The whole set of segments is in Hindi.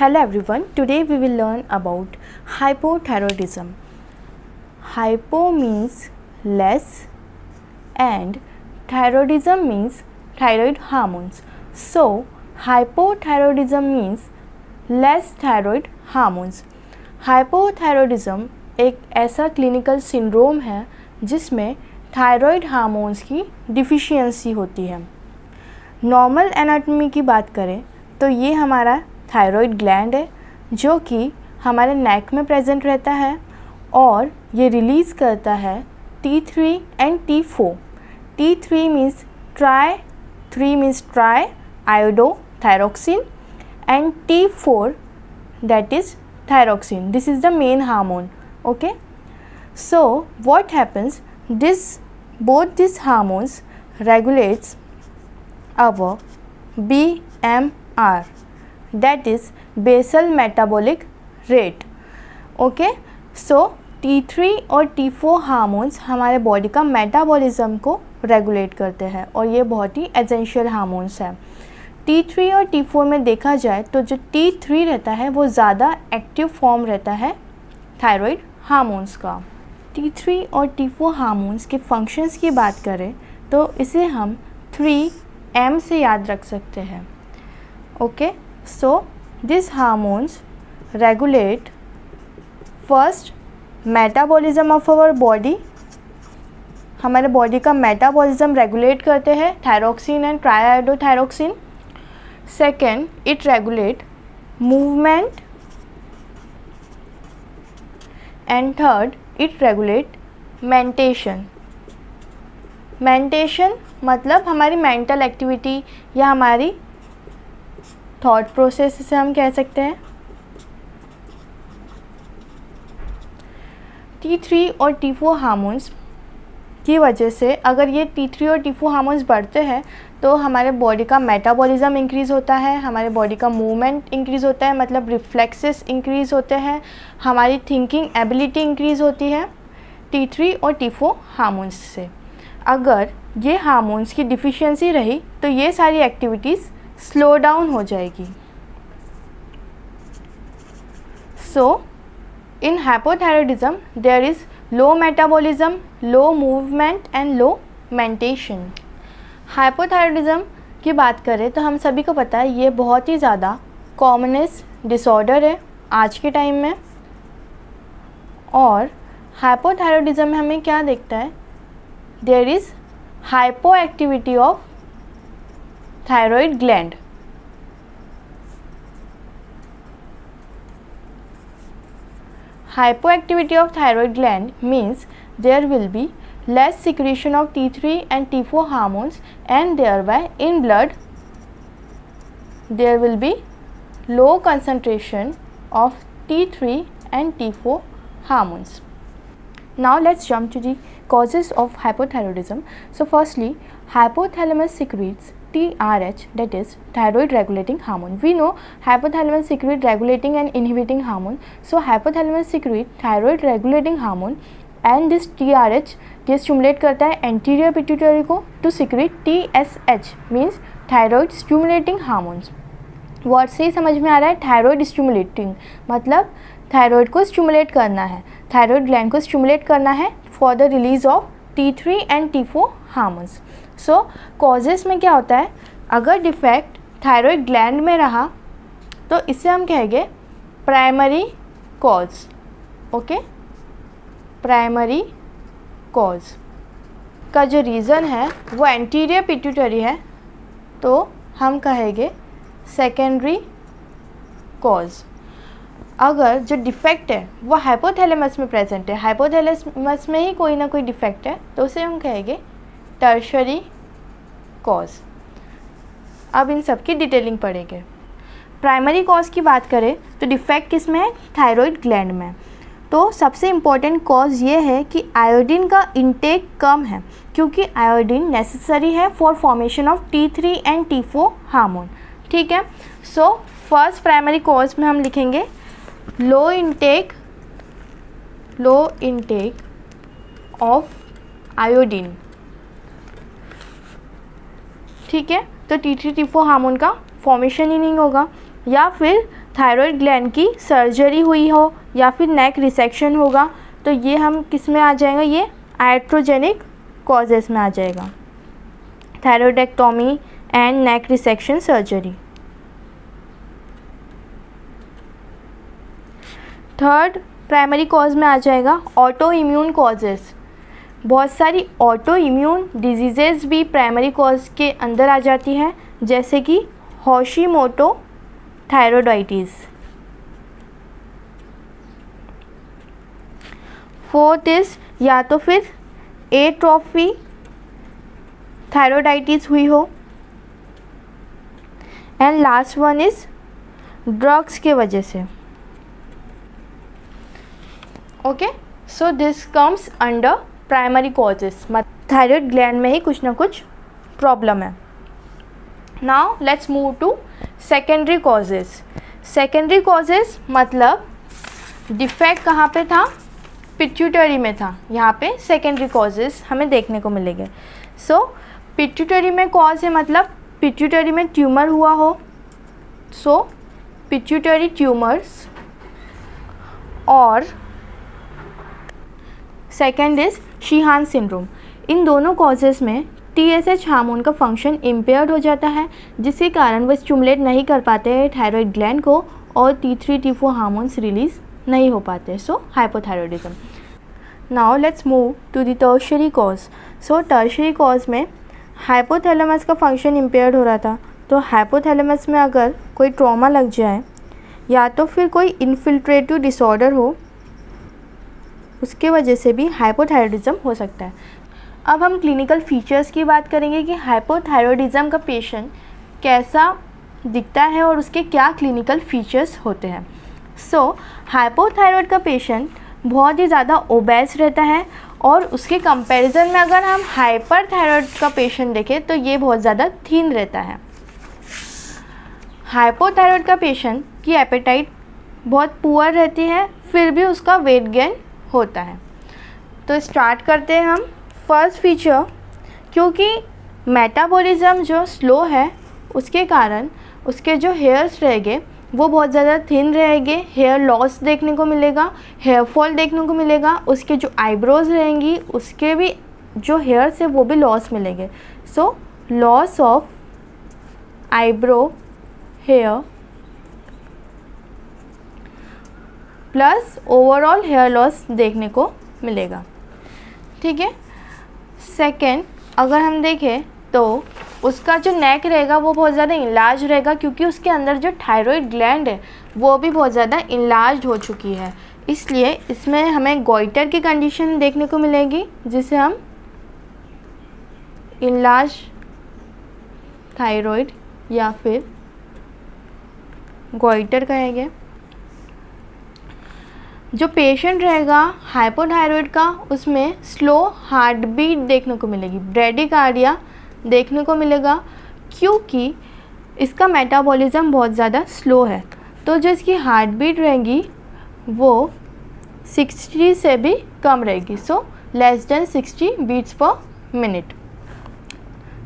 Hello everyone, today we will learn about hypothyroidism. Hypo means less and thyroidism means thyroid hormones. So, hypothyroidism means less thyroid hormones. Hypothyroidism एक ऐसा क्लिनिकल सिंड्रोम है जिसमें थायराइड हार्मोन्स की डिफिशियंसी होती है नॉर्मल एनाटॉमी की बात करें तो ये हमारा थायराइड ग्लैंड है, जो कि हमारे नेक में प्रेजेंट रहता है और ये रिलीज़ करता है T three and T four T three means tri three means triiodothyroxine and T four that is thyroxine this is the main hormone okay so what happens this both this hormones regulates our B M R that is basal metabolic rate. Okay? So T3 और T4 हार्मोन्स हमारे बॉडी का मेटाबॉलिज्म को रेगुलेट करते हैं और ये बहुत ही एसेंशियल हार्मोन्स हैं। T3 और T4 में देखा जाए तो जो T3 रहता है वो ज़्यादा एक्टिव फॉर्म रहता है थायराइड हार्मोन्स का। T3 और T4 हार्मोन्स के फ़ंक्शंस की बात करें तो इसे हम 3M से याद रख सकते हैं। Okay so this hormones regulate first metabolism of our body हमारे बॉडी का मेटाबॉलिज्म रेगुलेट करते हैं thyroxine and triiodothyroxine second, it regulate movement. And third, it regulate mentation. Mentation मतलब हमारी मेंटल एक्टिविटी या हमारी थॉट प्रोसेस से हम कह सकते हैं। टी थ्री और टी फोर हार्मोन्स की वजह से अगर ये टी थ्री और टी फोर हार्मोन्स बढ़ते हैं तो हमारे बॉडी का मेटाबॉलिज्म इंक्रीज़ होता है, हमारे बॉडी का मूवमेंट इंक्रीज़ होता है मतलब रिफ्लेक्सेस इंक्रीज़ होते हैं, हमारी थिंकिंग एबिलिटी इंक्रीज़ होती है टी थ्री और टी फोर हार्मोन्स से। अगर ये हार्मोन्स की डिफिशियंसी रही तो ये सारी एक्टिविटीज़ स्लो डाउन हो जाएगी। So in hypothyroidism there is low metabolism low movement and low mentation hypothyroidism की बात करें तो हम सभी को पता है ये बहुत ही ज़्यादा कॉमनेस्ट डिसऑर्डर है आज के टाइम में। और हाइपोथायरॉयडिज्म में हमें क्या देखता है? There is hypo activity of thyroid gland. Hypoactivity of thyroid gland means there will be less secretion of T3 and T4 hormones and thereby in blood there will be low concentration of T3 and T4 hormones. Now let's jump to the causes of hypothyroidism. So firstly, hypothalamus secretes TRH that is thyroid regulating hormone. We know hypothalamus secrete regulating and inhibiting hormone. So hypothalamus secrete thyroid regulating hormone T R H ये स्टूमुलेट करता है एंटीरियर पिट्यूटरी को to secrete T S H means thyroid stimulating hormones word से ही समझ में आ रहा है थायरॉयड स्टूमुलेटिंग मतलब थायरॉयड को स्टूमुलेट करना है थायरॉयड ग्लैंड को स्टूमुलेट करना है for the release of T three and T four hormones so causes में क्या होता है? अगर डिफेक्ट थायरॉयड ग्लैंड में रहा तो इसे हम कहेंगे primary cause okay primary cause का जो रीज़न है, वो एंटीरियर पिट्यूटरी है तो हम कहेंगे सेकेंडरी कॉज अगर जो डिफेक्ट है, वो हाइपोथैलेमस में प्रेजेंट है। हाइपोथैलेमस में ही कोई ना कोई डिफेक्ट है तो उसे हम कहेंगे टर्शरी कॉज अब इन सब की डिटेलिंग पढ़ेंगे। प्राइमरी कॉज की बात करें तो डिफेक्ट किसमें है? थायराइड ग्लैंड में। तो सबसे इंपॉर्टेंट कॉज ये है कि आयोडीन का इंटेक कम है, क्योंकि आयोडीन नेसेसरी है for formation of T three and T four hormone ठीक है? सो फ़र्स्ट प्राइमरी कॉज में हम लिखेंगे low intake low intake of iodine ठीक है? तो T three T four hormone का फॉर्मेशन ही नहीं होगा। या फिर थायराइड ग्लैंड की सर्जरी हुई हो, या फिर नेक रिसेक्शन होगा तो ये हम किसमें आ जाएगा? ये आइट्रोजेनिक कॉजेस में आ जाएगा। Thyroidectomy and neck resection surgery third primary cause में आ जाएगा ऑटो इम्यून कॉजेस बहुत सारी ऑटो इम्यून डिजीज़ेज़ भी प्राइमरी कॉज के अंदर आ जाती हैं, जैसे कि हॉशीमोटो थायरोडाइटिस फोर्थ इज़ या तो फिर ए ट्रॉफी थायरोडाइटिस हुई हो. And last one is drugs के वजह से. Okay so this comes under primary causes thyroid gland में ही कुछ ना कुछ प्रॉब्लम है. Now let's move to secondary causes secondary causes मतलब डिफेक्ट कहाँ पे था? पिट्यूटरी में था. यहाँ पे सेकेंडरी कॉजेस हमें देखने को मिलेंगे. सो पिट्यूटरी में कॉज है मतलब पिट्यूटरी में ट्यूमर हुआ हो. सो पिट्यूटरी ट्यूमर्स और सेकेंड इज़ शीहान सिंड्रोम इन दोनों कॉजेज़ में टी एस एच हार्मोन का फ़ंक्शन इम्पेयर्ड हो जाता है, जिसके कारण वो स्टूमुलेट नहीं कर पाते हैं थायराइड ग्लैंड को और T three T four hormones release नहीं हो पाते so hypothyroidism now let's move to the tertiary cause so tertiary cause में हाइपोथैलेमस का फ़ंक्शन इम्पेयर्ड हो रहा था। तो हाइपोथैलेमस में अगर कोई ट्रॉमा लग जाए, या तो फिर कोई इन्फिल्ट्रेटिव डिसऑर्डर हो उसके वजह से भी हाइपोथायरॉयडिज्म हो सकता है। अब हम क्लिनिकल फीचर्स की बात करेंगे कि हाइपोथायरॉयडिज्म का पेशेंट कैसा दिखता है और उसके क्या क्लिनिकल फीचर्स होते हैं। सो हाइपोथायरॉयड का पेशेंट बहुत ही ज़्यादा ओबेस रहता है और उसके कंपैरिजन में अगर हम हाइपर थायराइड का पेशेंट देखें तो ये बहुत ज़्यादा थीन रहता है। हाइपोथायरॉयड का पेशेंट की एपेटाइट बहुत पुअर रहती है, फिर भी उसका वेट गेन होता है। तो स्टार्ट करते हैं हम फ़र्स्ट फीचर क्योंकि मेटाबॉलिज्म जो स्लो है, उसके कारण उसके जो हेयर्स रहेंगे, वो बहुत ज़्यादा थिन रहेंगे हेयर लॉस देखने को मिलेगा हेयर फॉल देखने को मिलेगा, उसके जो आईब्रोज रहेंगी, उसके भी जो हेयर्स है, वो भी लॉस मिलेंगे। So loss of eyebrow hair plus overall hair loss देखने को मिलेगा। ठीक है? सेकेंड अगर हम देखें तो उसका जो नेक रहेगा, वो बहुत ज़्यादा इलाज रहेगा, क्योंकि उसके अंदर जो थायराइड ग्लैंड है, वो भी बहुत ज़्यादा इलाज हो चुकी है। इसलिए इसमें हमें गोइटर की कंडीशन देखने को मिलेगी, जिसे हम इलाज थायराइड या फिर गोइटर कहेंगे। जो पेशेंट रहेगा हाइपोथायरॉयड का, उसमें स्लो हार्ट बीट देखने को मिलेगी। ब्रेडिकार्डिया देखने को मिलेगा, क्योंकि इसका मेटाबॉलिज्म बहुत ज़्यादा स्लो है। तो जो इसकी हार्ट बीट रहेगी, वो 60 से भी कम रहेगी। So less than 60 beats per minute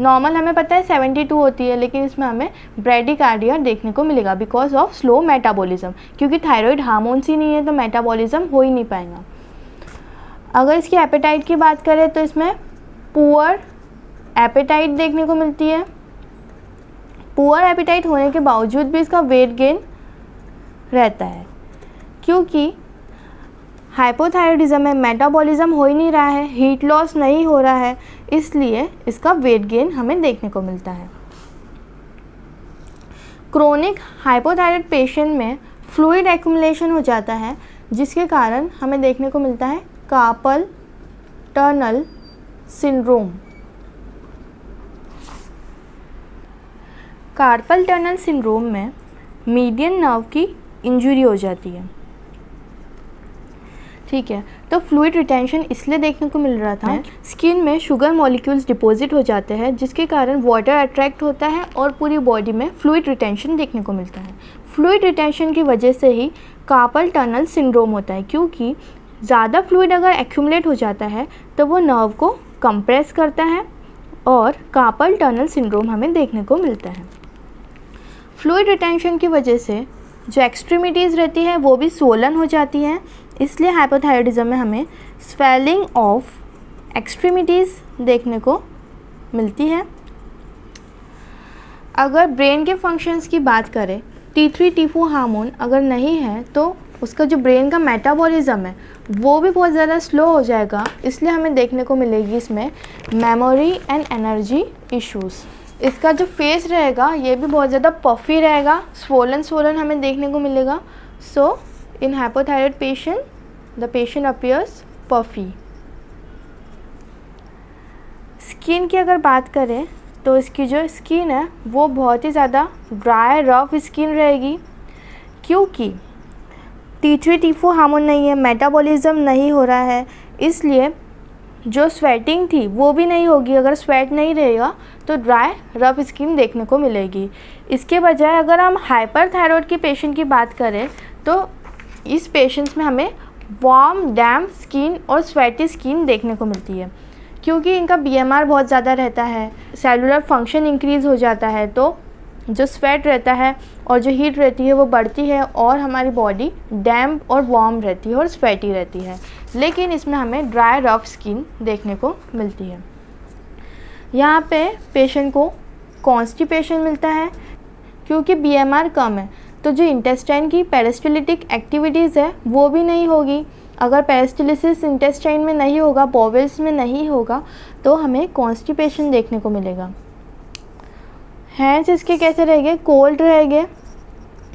normal हमें पता है 72 होती है, लेकिन इसमें हमें ब्रेडिकार्डिया देखने को मिलेगा बिकॉज़ ऑफ़ स्लो मेटाबॉलिज्म क्योंकि थायराइड हार्मोन्स ही नहीं है तो मेटाबॉलिज्म हो ही नहीं पाएगा। अगर इसकी एपेटाइट की बात करें तो इसमें पुअर एपेटाइट देखने को मिलती है। पुअर एपेटाइट होने के बावजूद भी इसका वेट गेन रहता है, क्योंकि हाइपोथायरॉयडिज्म में मेटाबॉलिज्म हो ही नहीं रहा है हीट लॉस नहीं हो रहा है, इसलिए इसका वेट गेन हमें देखने को मिलता है। क्रोनिक हाइपोथायरॉयड पेशेंट में फ्लूइड एक्यूमुलेशन हो जाता है, जिसके कारण हमें देखने को मिलता है carpal tunnel syndrome carpal tunnel syndrome में मीडियन नर्व की इंजरी हो जाती है। ठीक है। तो फ्लूड रिटेंशन इसलिए देखने को मिल रहा था स्किन में शुगर मॉलिक्यूल्स डिपॉजिट हो जाते हैं जिसके कारण वाटर अट्रैक्ट होता है और पूरी बॉडी में फ्लूड रिटेंशन देखने को मिलता है। फ्लूड रिटेंशन की वजह से ही कापल टनल सिंड्रोम होता है क्योंकि ज़्यादा फ्लूड अगर एक्यूमलेट हो जाता है तो वो नर्व को कंप्रेस करता है और कापल टनल सिंड्रोम हमें देखने को मिलता है। फ्लूड रिटेंशन की वजह से जो एक्सट्रीमिटीज़ रहती है वो भी सोलन हो जाती हैं इसलिए हाइपोथायरॉयडिज्म में हमें स्वेलिंग ऑफ़ एक्सट्रीमिटीज़ देखने को मिलती है। अगर ब्रेन के फ़ंक्शंस की बात करें T three T four hormone अगर नहीं है तो उसका जो ब्रेन का मेटाबॉलिज्म है, वो भी बहुत ज़्यादा स्लो हो जाएगा। इसलिए हमें देखने को मिलेगी इसमें मेमोरी एंड एनर्जी इश्यूज़ इसका जो फेस रहेगा, ये भी बहुत ज़्यादा पफी रहेगा स्वोलन स्वोलन हमें देखने को मिलेगा। So in hypothyroid patient the patient appears puffy skin की अगर बात करें तो इसकी जो स्किन है, वो बहुत ही ज़्यादा ड्राई रफ स्किन रहेगी। क्योंकि T three T four hormone नहीं है मेटाबॉलिज्म नहीं हो रहा है, इसलिए जो स्वेटिंग थी, वो भी नहीं होगी। अगर स्वेट नहीं रहेगा तो ड्राई रफ स्किन देखने को मिलेगी। इसके बजाय अगर हम हाइपर थायरॉयड की पेशेंट की बात करें तो इस पेशेंट्स में हमें वार्म डैम स्किन और स्वेटी स्किन देखने को मिलती है। क्योंकि इनका बीएमआर बहुत ज़्यादा रहता है सेलुलर फ़ंक्शन इंक्रीज़ हो जाता है तो जो स्वेट रहता है और जो हीट रहती है वो बढ़ती है और हमारी बॉडी डैम्प और वार्म रहती है और स्वेटी रहती है। लेकिन इसमें हमें ड्राई रफ स्किन देखने को मिलती है। यहाँ पे पेशेंट को कॉन्स्टिपेशन मिलता है, क्योंकि बीएमआर कम है। तो जो इंटेस्टाइन की पेरिस्टलिटिक एक्टिविटीज़ है, वो भी नहीं होगी। अगर पेरिस्टलिसिस इंटेस्टाइन में नहीं होगा बोवेल्स में नहीं होगा तो हमें कॉन्स्टिपेशन देखने को मिलेगा। हैंड्स इसके कैसे रहेंगे कोल्ड रहेंगे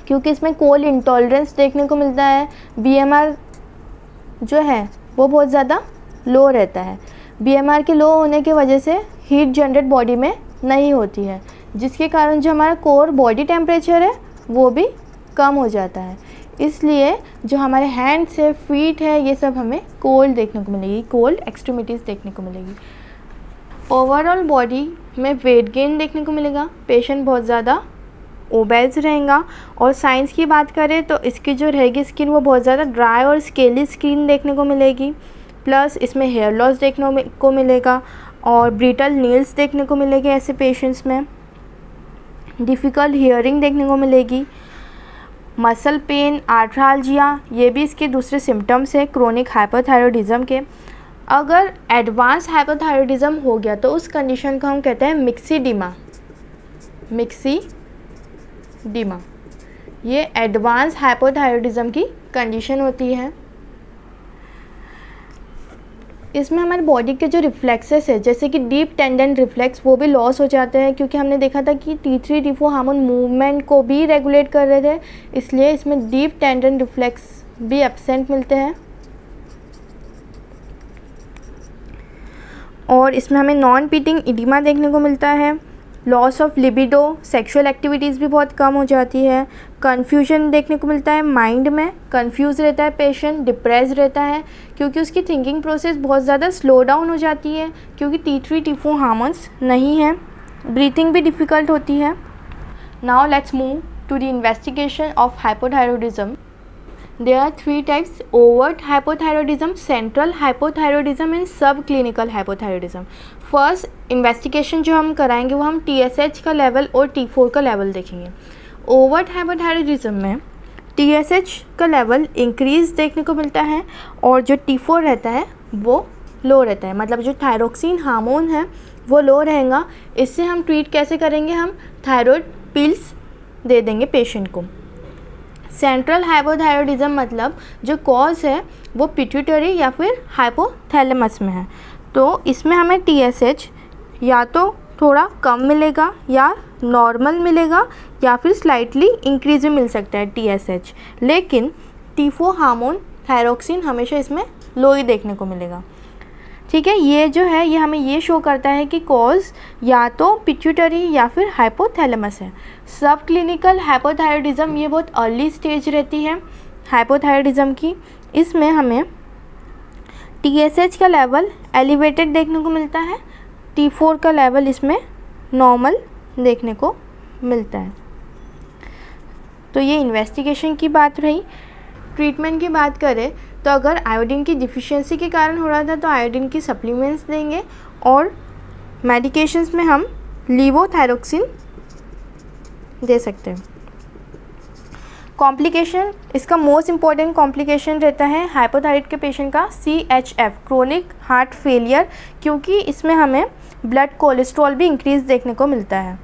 क्योंकि इसमें कोल्ड इंटॉलरेंस देखने को मिलता है। बीएमआर जो है, वो बहुत ज़्यादा लो रहता है। बीएमआर के लो होने की वजह से हीट जनरेट बॉडी में नहीं होती है, जिसके कारण जो हमारा कोर बॉडी टेम्परेचर है वो भी कम हो जाता है। इसलिए जो हमारे हैंड्स है फीट है, ये सब हमें कोल्ड देखने को मिलेगी कोल्ड एक्सट्रीमिटीज़ देखने को मिलेगी। ओवरऑल बॉडी में वेट गेन देखने को मिलेगा पेशेंट बहुत ज़्यादा ओबेज रहेगा। और साइंस की बात करें तो इसकी जो रहेगी स्किन वो बहुत ज़्यादा ड्राई और स्केली स्किन देखने को मिलेगी। प्लस इसमें हेयर लॉस देखने को मिलेगा और ब्रिटल नील्स देखने को मिलेगी ऐसे पेशेंट्स में। डिफ़िकल्ट हियरिंग देखने को मिलेगी। मसल पेन आर्थ्रालजिया ये भी इसके दूसरे सिम्टम्स है क्रोनिक हाइपोथायरॉयडिज्म के। अगर एडवांस हाइपोथायरॉयडिज्म हो गया तो उस कंडीशन को हम कहते हैं मिक्सीडिमा मिक्सी डिमा ये एडवांस हाइपोथायरॉयडिज्म की कंडीशन होती है। इसमें हमारे बॉडी के जो रिफ्लेक्सेस है, जैसे कि डीप टेंडेंट रिफ्लेक्स वो भी लॉस हो जाते हैं, क्योंकि हमने देखा था कि T three T four hormone movement को भी रेगुलेट कर रहे थे, इसलिए इसमें डीप टेंडेंट रिफ्लेक्स भी एबसेंट मिलते हैं। और इसमें हमें नॉन पीटिंग इडिमा देखने को मिलता है loss of libido sexual activities भी बहुत कम हो जाती है कन्फ्यूज़न देखने को मिलता है माइंड में कन्फ्यूज़ रहता है पेशेंट डिप्रेस रहता है, क्योंकि उसकी थिंकिंग प्रोसेस बहुत ज़्यादा स्लो डाउन हो जाती है, क्योंकि T three T four hormones नहीं हैं ब्रीथिंग भी डिफ़िकल्ट होती है। Now let's move to the investigation of hypothyroidism there are three types overt hypothyroidism, central hypothyroidism, and subclinical hypothyroidism. First investigation जो हम कराएँगे वो हम टी एस एच का लेवल और टी फोर का लेवल देखेंगे। ओवर्ट हाइपोथायरॉयडिज्म में टी एस एच का लेवल इंक्रीज देखने को मिलता है और जो टी फोर रहता है, वो लो रहता है। मतलब जो थायरोक्सिन हार्मोन है, वो लो रहेगा। इससे हम ट्रीट कैसे करेंगे हम? थायरॉयड पिल्स दे देंगे पेशेंट को। सेंट्रल हाइपोथायरॉयडिज्म मतलब जो कॉज है, वो पिट्यूटरी या फिर हाइपोथैलेमस में है। तो इसमें हमें टीएसएच या तो थोड़ा कम मिलेगा या नॉर्मल मिलेगा या फिर स्लाइटली इंक्रीज भी मिल सकता है टीएसएच लेकिन टीफो हार्मोन थायरोक्सिन हमेशा इसमें लो ही देखने को मिलेगा। ठीक है, ये जो है, ये हमें ये शो करता है कि कॉज या तो पिट्यूटरी या फिर हाइपोथैलेमस है। सब क्लिनिकल हाइपोथायरॉयडिज्म ये बहुत अर्ली स्टेज रहती है हाइपोथायरॉयडिज्म की। इसमें हमें टीएसएच का लेवल एलिवेटेड देखने को मिलता है। टी फोर का लेवल इसमें नॉर्मल देखने को मिलता है। तो ये इन्वेस्टिगेशन की बात रही। ट्रीटमेंट की बात करें तो अगर आयोडीन की डिफिशियंसी के कारण हो रहा था तो आयोडीन की सप्लीमेंट्स देंगे और मेडिकेशंस में हम लीवोथायरोक्सिन दे सकते हैं। कॉम्प्लिकेशन इसका मोस्ट इंपॉर्टेंट कॉम्प्लिकेशन रहता है हाइपोथायराइड के पेशेंट का C H F chronic heart failure क्योंकि इसमें हमें ब्लड कोलेस्ट्रॉल भी इंक्रीज देखने को मिलता है।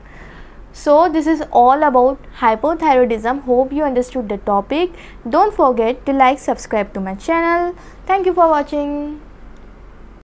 So this is all about hypothyroidism. Hope you understood the topic. Don't forget to like, subscribe to my channel. Thank you for watching.